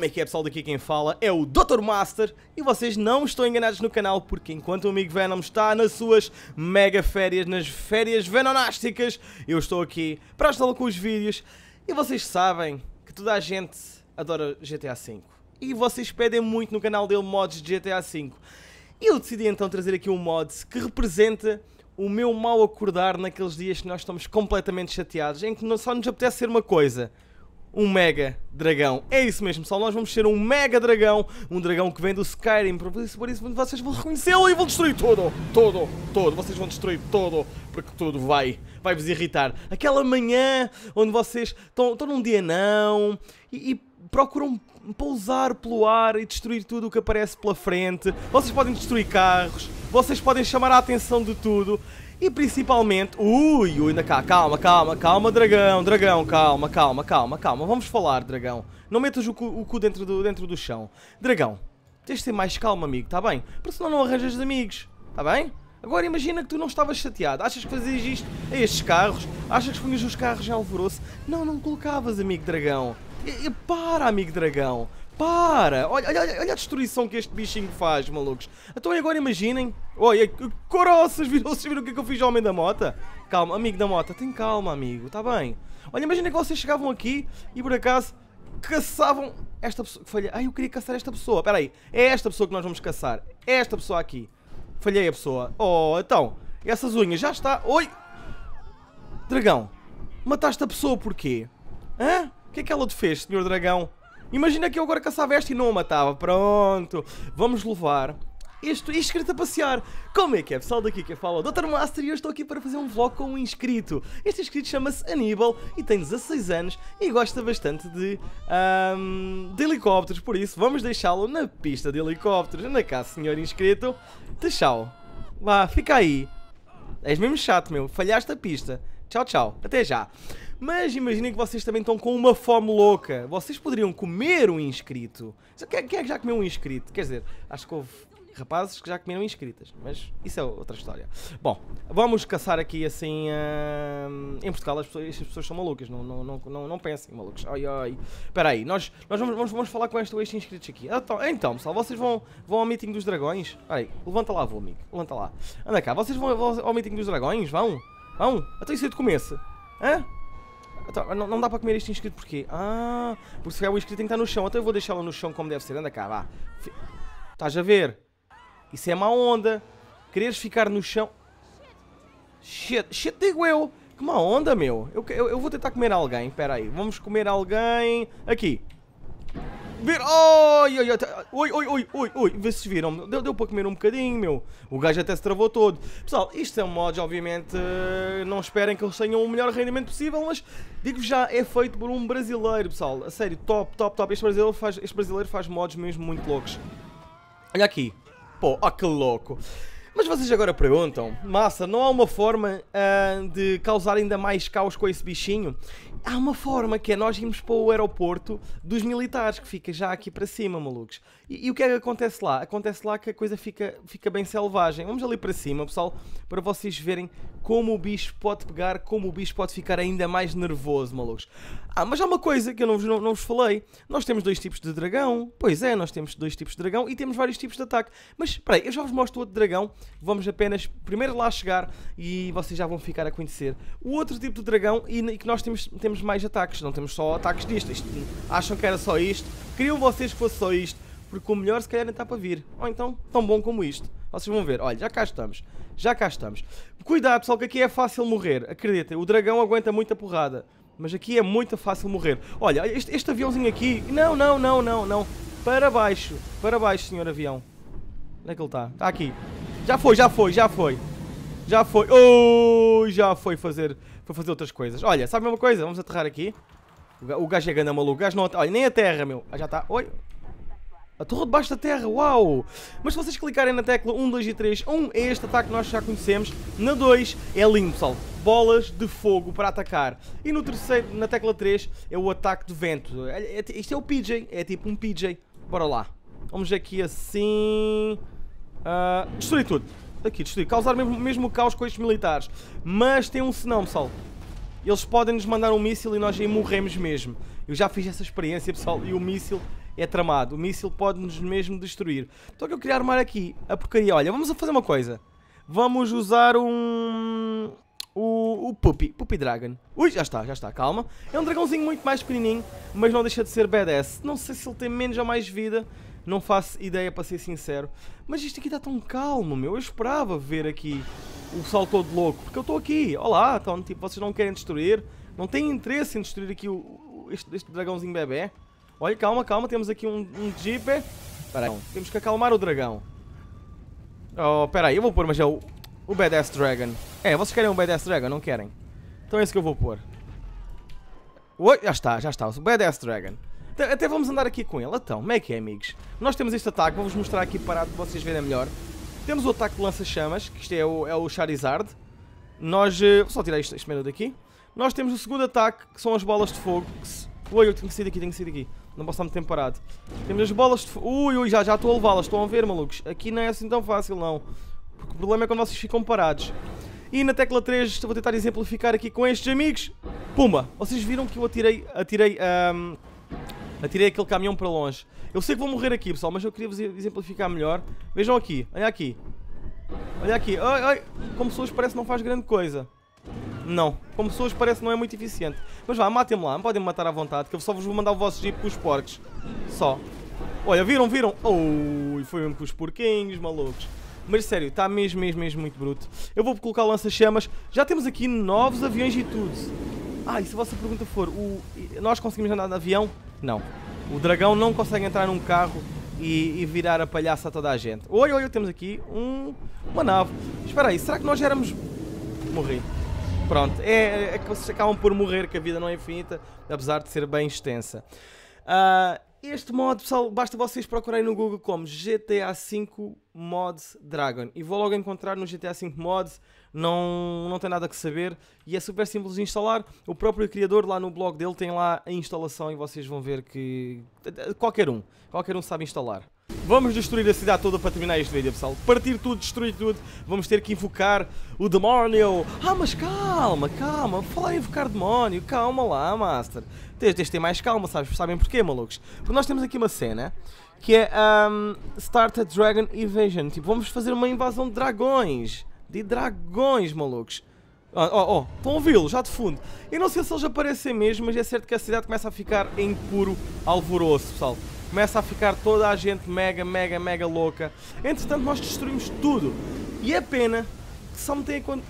Como é que é pessoal, daqui quem fala é o Dr. Master e vocês não estão enganados no canal porque enquanto o amigo Venom está nas suas mega férias, nas férias venonásticas, eu estou aqui para ajudá-lo com os vídeos e vocês sabem que toda a gente adora GTA V e vocês pedem muito no canal dele mods de GTA V e eu decidi então trazer aqui um mod que representa o meu mal acordar naqueles dias que nós estamos completamente chateados, em que só nos apetece ser uma coisa um mega dragão. É isso mesmo, pessoal. Nós vamos ser um mega dragão. Um dragão que vem do Skyrim. Por isso, vocês vão reconhecê-lo e vão destruir tudo. Tudo, tudo. Vocês vão destruir tudo. Porque tudo vai, vai vos irritar. Aquela manhã onde vocês estão, estão num dia não e, e procuram pousar pelo ar e destruir tudo o que aparece pela frente. Vocês podem destruir carros. Vocês podem chamar a atenção de tudo. E principalmente, ui, ui, ainda cá, calma, calma, calma, dragão, dragão, calma, calma, calma, calma, vamos falar, dragão. Não metas o cu, o cu dentro, do, dentro do chão. Dragão, tens de ter mais calma, amigo, tá bem? Porque senão não arranjas amigos, tá bem? Agora imagina que tu não estavas chateado. Achas que fazias isto a estes carros? Achas que punhas os carros em alvoroço? Não, não colocavas, amigo dragão. E, e para, amigo dragão. Para! Olha, olha, olha a destruição que este bichinho faz, malucos. Então agora imaginem. Olha, coroças, viram, vocês viram o que, é que eu fiz ao homem da mota? Calma, amigo da mota, tem calma, amigo, tá bem. Olha, imaginem que vocês chegavam aqui e por acaso caçavam esta pessoa. Falhei. Ai, eu queria caçar esta pessoa. Espera aí, é esta pessoa que nós vamos caçar. É esta pessoa aqui. Falhei a pessoa. Oh, então, essas unhas já está. Oi! Dragão, mataste a pessoa porquê? Hã? O que é que ela te fez, senhor dragão? Imagina que eu agora caçava esta e não a matava. Pronto. Vamos levar este inscrito a passear. Como é que é, pessoal? Daqui que fala o Dr. Master e eu estou aqui para fazer um vlog com um inscrito. Este inscrito chama-se Aníbal e tem 16 anos e gosta bastante de, um, de helicópteros. Por isso, vamos deixá-lo na pista de helicópteros. Anda cá, senhor inscrito. Tchau. Vá, fica aí. És mesmo chato, meu. Falhaste a pista. Tchau, tchau. Até já. Mas imaginem que vocês também estão com uma fome louca. Vocês poderiam comer um inscrito. Quem é que já comeu um inscrito? Quer dizer, acho que houve rapazes que já comeram inscritas, mas isso é outra história. Bom, vamos caçar aqui assim. Uh, em Portugal as pessoas, as pessoas são malucas, não, não, não, não, não pensem malucos. Ai ai. Espera aí, nós, nós vamos, vamos, vamos falar com este, estes inscritos aqui. Então, então, pessoal, vocês vão, vão ao meeting dos dragões? Aí, levanta lá, vou, amigo. Levanta lá. Anda cá, vocês vão, vão ao meeting dos dragões? Vão? Vão? Até isso é de começo. Hã? Então, não, não, dá para comer este inscrito porquê? Ah, porque se calhar o inscrito tem que estar no chão. Então eu vou deixá-lo no chão como deve ser. Anda cá, vá. Estás a ver? Isso é má onda. Quereres ficar no chão. Shit, shit, digo eu. Que má onda, meu. Eu, eu, eu vou tentar comer alguém. Espera aí. Vamos comer alguém. Aqui. Ver. Oi, oi, oi, oi, oi, oi, oi. Vê se viram. Deu, deu para comer um bocadinho, meu. O gajo até se travou todo. Pessoal, isto é um mod, obviamente. Uh, não esperem que eles tenham o melhor rendimento possível, mas digo já, é feito por um brasileiro, pessoal. A sério, top, top, top. Este brasileiro faz, este brasileiro faz mods mesmo muito loucos. Olha aqui. Pô, ó que louco. Mas vocês agora perguntam, massa, não há uma forma uh, de causar ainda mais caos com esse bichinho? Há uma forma que é nós irmos para o aeroporto dos militares, que fica já aqui para cima, malucos. E, e, o que é que acontece lá? Acontece lá que a coisa fica, fica bem selvagem. Vamos ali para cima, pessoal, para vocês verem como o bicho pode pegar, como o bicho pode ficar ainda mais nervoso, malucos. Ah, mas há uma coisa que eu não não, não vos falei. Nós temos dois tipos de dragão. Pois é, nós temos dois tipos de dragão e temos vários tipos de ataque. Mas, espera aí, eu já vos mostro o outro dragão. Vamos apenas primeiro lá chegar e vocês já vão ficar a conhecer o outro tipo de dragão e, e que nós temos, temos mais ataques. Não temos só ataques disto. Isto, acham que era só isto? Queriam vocês que fosse só isto? porque o melhor se calhar nem está para vir. Ou então, tão bom como isto. Vocês vão ver, olha, já cá estamos. Já cá estamos. Cuidado, pessoal, que aqui é fácil morrer. Acreditem, o dragão aguenta muita porrada. Mas aqui é muito fácil morrer. Olha, este, este aviãozinho aqui... Não, não, não, não, não. Para baixo. Para baixo, senhor avião. Onde é que ele está? Está aqui. Já foi, já foi, já foi. Já foi. Oh, já foi fazer, foi fazer outras coisas. Olha, sabe uma coisa? Vamos aterrar aqui. O gajo é ganda maluco. O gajo não... Olha, nem a terra, meu. Ah, já está. Oi. A torre debaixo da terra, uau! Mas se vocês clicarem na tecla 1, 2 e 3, 1 é este ataque que nós já conhecemos, na 2 é lindo, pessoal, bolas de fogo para atacar. E no terceiro, na tecla 3, é o ataque de vento. É, é, isto é o PJ, é tipo um PJ. Bora lá. Vamos aqui assim... Uh, destruir tudo. Aqui, destruir. Causar mesmo, mesmo caos com estes militares. Mas tem um senão, pessoal. Eles podem nos mandar um míssil e nós aí morremos mesmo. Eu já fiz essa experiência, pessoal, e o míssil é tramado. O míssil pode-nos mesmo destruir. Então o que eu queria armar aqui, a porcaria. Olha, vamos fazer uma coisa. Vamos usar um... O, o Puppy, Puppy Dragon. Ui, já está, já está, calma. É um dragãozinho muito mais pequenininho, mas não deixa de ser badass. Não sei se ele tem menos ou mais vida, não faço ideia para ser sincero. Mas isto aqui está tão calmo, meu. Eu esperava ver aqui o sol todo louco, porque eu estou aqui. Olá, então, tipo, vocês não querem destruir? Não têm interesse em destruir aqui o, este, este dragãozinho bebê? Olha, calma, calma, temos aqui um, um jeep. Espera aí, temos que acalmar o dragão. Oh, espera aí, eu vou pôr, mas é o, o Badass Dragon. É, vocês querem um Badass Dragon, não querem? Então é esse que eu vou pôr. Oi, já está, já está, o Badass Dragon. Até, até vamos andar aqui com ele. Então, como é que é, amigos? Nós temos este ataque, vou-vos mostrar aqui parado para vocês verem melhor. Temos o ataque de lança-chamas, que isto é o, é o Charizard. Nós, uh, vou só tirar isto, este menu daqui. Nós temos o segundo ataque, que são as bolas de fogo. Se... Ui, eu tenho que sair daqui, tenho que sair daqui. Não posso estar muito tempo parado. Temos as bolas de fogo. Ui, ui, já, já estou a levá-las. Estão a ver, malucos? Aqui não é assim tão fácil, não. Porque o problema é quando vocês ficam parados. E na tecla 3 vou tentar exemplificar aqui com estes amigos. Pumba! Vocês viram que eu atirei, atirei, um, atirei aquele caminhão para longe. Eu sei que vou morrer aqui, pessoal, mas eu queria vos exemplificar melhor. Vejam aqui, olha aqui. Olha aqui, ai, ai, como pessoas parece que não faz grande coisa. Não, como pessoas parece que não é muito eficiente. Mas vá, matem-me lá, podem me matar à vontade, que eu só vos vou mandar o vosso jeep com os porcos. Só. Olha, viram, viram? Oh, foi mesmo com os porquinhos, malucos. Mas sério, está mesmo, mesmo, mesmo muito bruto. Eu vou colocar lança-chamas. Já temos aqui novos aviões e tudo. Ah, e se a vossa pergunta for, o... nós conseguimos andar de avião? Não. O dragão não consegue entrar num carro e, e virar a palhaça a toda a gente. Oi, oi, temos aqui um, uma nave. Espera aí, será que nós éramos... Morri. Pronto, é, é, que vocês acabam por morrer, que a vida não é infinita, apesar de ser bem extensa. Uh, este mod, pessoal, basta vocês procurarem no Google como GTA V Mods Dragon e vou logo encontrar no GTA V Mods, não, não tem nada que saber e é super simples de instalar. O próprio criador lá no blog dele tem lá a instalação e vocês vão ver que qualquer um, qualquer um sabe instalar. Vamos destruir a cidade toda para terminar este vídeo, pessoal. Partir tudo, destruir tudo. Vamos ter que invocar o demónio. Ah, mas calma, calma. Falar em invocar demónio. Calma lá, Master. Tens de ter mais calma, sabes? Sabem porquê, malucos? Porque nós temos aqui uma cena que é um, Start a Dragon Invasion. Tipo, vamos fazer uma invasão de dragões. De dragões, malucos. Ó, ó, ó, estão a ouvi-lo, já de fundo. Eu não sei se eles aparecem mesmo, mas é certo que a cidade começa a ficar em puro alvoroço, pessoal começa a ficar toda a gente mega, mega, mega louca. Entretanto, nós destruímos tudo. E é pena que só me tenha quando.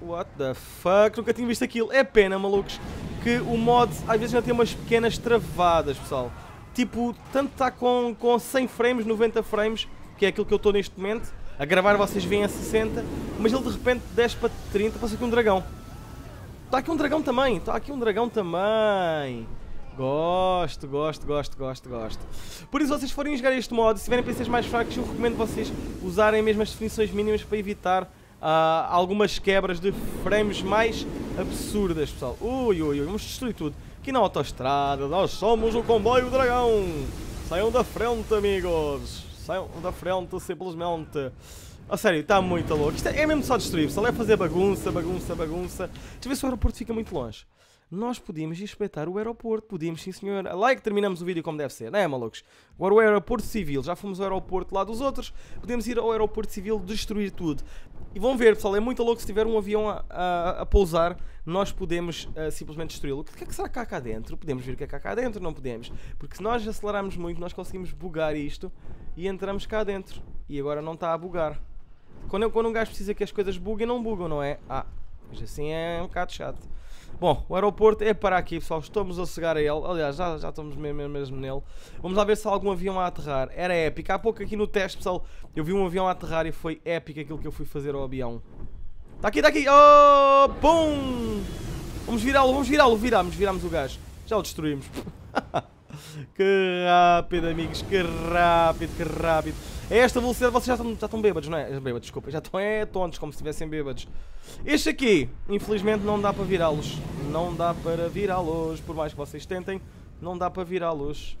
What the fuck? Nunca tinha visto aquilo. É pena, malucos, que o mod às vezes já tem umas pequenas travadas, pessoal. Tipo, tanto está com, com 100 frames, 90 frames, que é aquilo que eu estou neste momento. A gravar vocês veem a 60, mas ele de repente desce para 30, passa aqui um dragão. Está aqui um dragão também, está aqui um dragão também. Gosto, gosto, gosto, gosto, gosto. Por isso, vocês forem jogar este modo, se tiverem PCs mais fracos, eu recomendo vocês usarem mesmo as definições mínimas para evitar uh, algumas quebras de frames mais absurdas, pessoal. Ui, ui, ui, vamos destruir tudo. Aqui na autostrada, nós somos o comboio dragão. Saiam da frente, amigos. Saiam da frente, simplesmente. A sério, está muito louco. Isto é, é mesmo só destruir, pessoal. É fazer bagunça, bagunça, bagunça. Deixa eu ver se o aeroporto fica muito longe nós podíamos respeitar o aeroporto. Podíamos, sim senhor. Que terminamos o vídeo como deve ser, não é, malucos? Agora o aeroporto civil, já fomos ao aeroporto lá dos outros, podemos ir ao aeroporto civil destruir tudo. E vão ver, pessoal, é muito louco se tiver um avião a, a, a pousar, nós podemos uh, simplesmente destruí-lo. O que é que será há cá dentro? Podemos ver o que é há cá dentro? Não podemos. Porque se nós acelerarmos muito, nós conseguimos bugar isto e entramos cá dentro. E agora não está a bugar. Quando, quando um gajo precisa que as coisas buguem, não bugam, não é? Ah, mas assim é um bocado chato. Bom, o aeroporto é para aqui, pessoal. Estamos a chegar a ele. Aliás, já, já estamos mesmo, mesmo nele. Vamos lá ver se há algum avião a aterrar. Era épico. Há pouco aqui no teste, pessoal, eu vi um avião a aterrar e foi épico aquilo que eu fui fazer ao avião. Está aqui, está aqui. Oh, pum! Vamos virá-lo, vamos virá-lo. Viramos, viramos o gajo. Já o destruímos. que rápido, amigos. Que rápido, que rápido. A esta velocidade vocês já estão, já estão bêbados, não é? Bêbados, desculpa. Já estão é, tontos, como se estivessem bêbados. Este aqui, infelizmente, não dá para virá-los. Não dá para virá-los. Por mais que vocês tentem, não dá para virá-los.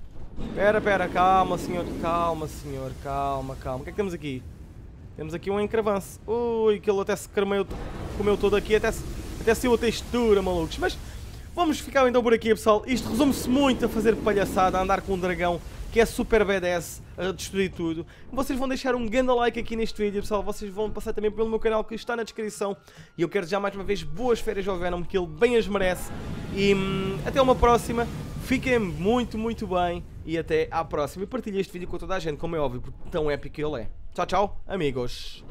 Pera, pera, calma, senhor. Calma, senhor. Calma, calma. O que é que temos aqui? Temos aqui um encravance. Ui, que ele até se cremeu, comeu todo aqui. Até, até saiu a textura, malucos. Mas vamos ficar então por aqui, pessoal. Isto resume-se muito a fazer palhaçada, a andar com um dragão que é super badass a destruir tudo. Vocês vão deixar um grande like aqui neste vídeo, pessoal. Vocês vão passar também pelo meu canal que está na descrição. E eu quero já mais uma vez boas férias ao Venom, que ele bem as merece. E hum, até uma próxima. Fiquem muito, muito bem. E até à próxima. E partilhem este vídeo com toda a gente, como é óbvio, porque tão épico ele é. Tchau, tchau, amigos.